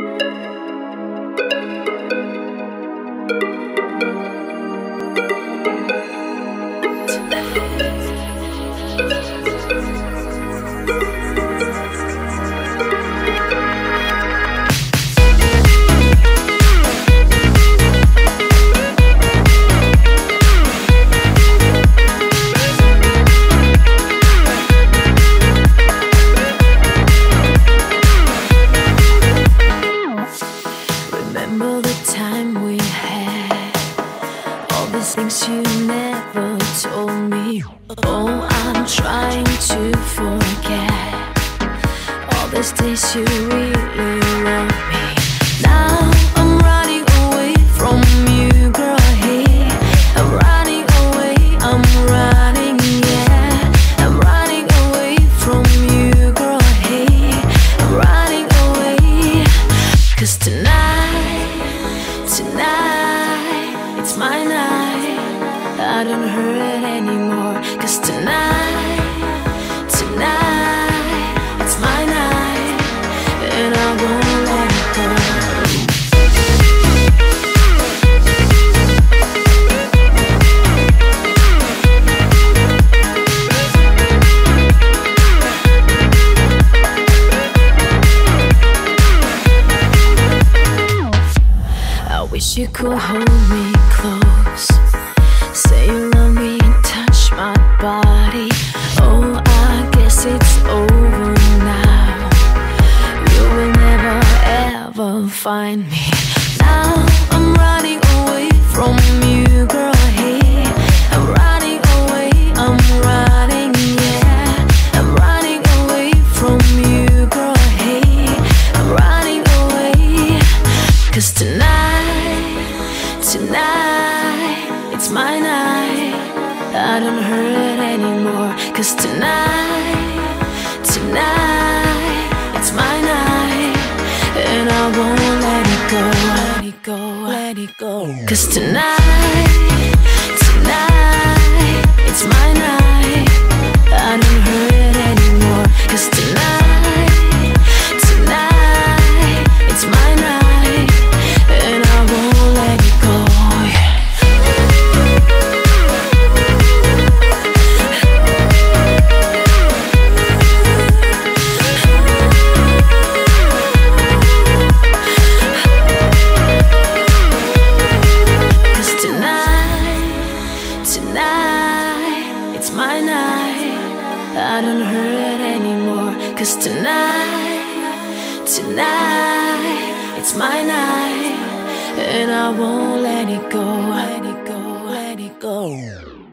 Música things you never told me. Oh, I'm trying to forget All these days you really wrote me Now it's my night. I don't hurt anymore. Cause tonight, tonight, it's my night. And I won't let it go. I wish you could hold me close. Find me. Now I'm running away from you, girl. Hey, I'm running away. I'm running, yeah. I'm running away from you, girl. Hey, I'm running away. Cause tonight, tonight, it's my night. I don't hurt anymore. Cause tonight, tonight, it go, let it go. Cause tonight, tonight, tonight, it's my night. I don't hurt anymore. Cause tonight, tonight, it's my night. And I won't let it go, let it go, let it go.